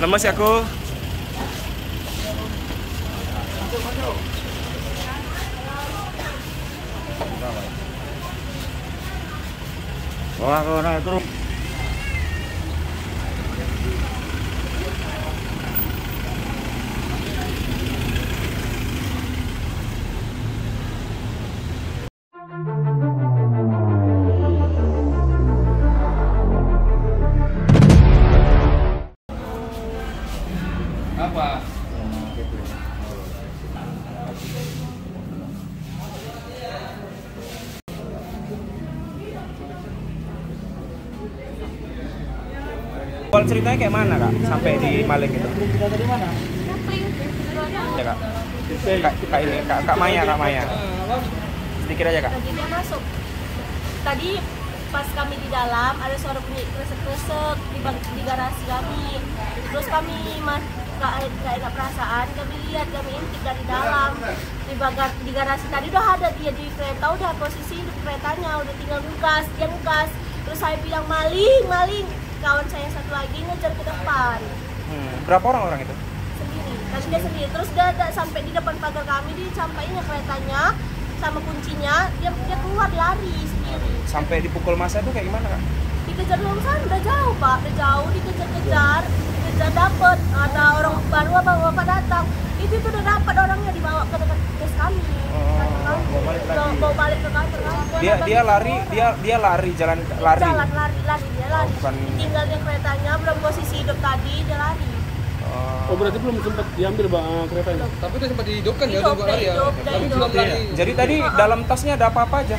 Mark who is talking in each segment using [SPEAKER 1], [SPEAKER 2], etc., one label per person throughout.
[SPEAKER 1] Lemes aku.
[SPEAKER 2] Wah, kalau naik terus.
[SPEAKER 3] Apa?
[SPEAKER 1] Awal ceritanya kayak mana kak? Sampai di Maling gitu?
[SPEAKER 4] dari mana?
[SPEAKER 1] Ya kak. Kak, kak ini, kak, kak Maya, kak Maya. Sedikit aja kak.
[SPEAKER 5] Tadi dia masuk. Tadi pas kami di dalam ada suara bunyi kresek-kresek di, bang- di garasi kami. Terus kami mas gak, gak enak perasaan. Kami lihat kami intip dari dalam. Di bagar di garasi tadi udah ada dia di kereta udah posisi di keretanya udah tinggal ngukas dia ngukas terus saya bilang maling maling. Kawan saya satu lagi ngejar ke depan.
[SPEAKER 1] Hmm. Berapa orang orang itu?
[SPEAKER 5] sendiri tadi dia sendiri. Terus dia ada sampai di depan pagar kami disampaikan keretanya sama kuncinya. Dia dia keluar lari sendiri.
[SPEAKER 1] Sampai dipukul masa itu kayak gimana kak?
[SPEAKER 5] dikejar dulu sana udah jauh pak. Udah jauh dikejar-kejar dikejar dapet ada orang baru apa bapak datang itu tuh udah dapat orangnya dibawa ke dekat kes kami
[SPEAKER 1] Oh, bawa balik
[SPEAKER 5] ke kantor.
[SPEAKER 1] Dia dia lari, dia dia lari jalan lari.
[SPEAKER 5] jalan lari lari dia lari
[SPEAKER 1] bukan-
[SPEAKER 5] tinggalnya keretanya belum posisi hidup tadi dia lari
[SPEAKER 4] Oh, berarti belum sempat diambil bang keretanya?
[SPEAKER 3] Tapi udah sempat dihidupkan ya, udah lari ya. Tapi belum lari.
[SPEAKER 1] Jadi tadi dalam tasnya ada apa-apa aja?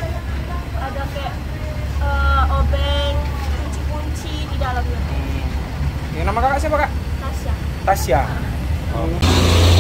[SPEAKER 5] ada kayak eh, obeng kunci-kunci di dalamnya
[SPEAKER 1] Hmm. Yang nama kakak siapa kak?
[SPEAKER 5] Tasya
[SPEAKER 1] Tasya. Oh.